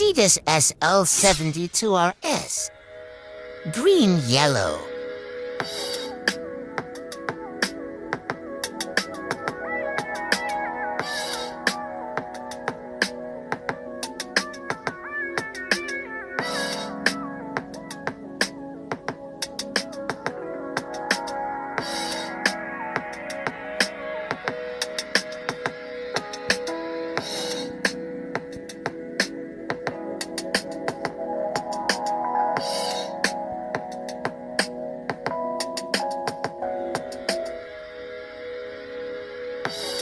Adidas SL72RS. Green yellow. you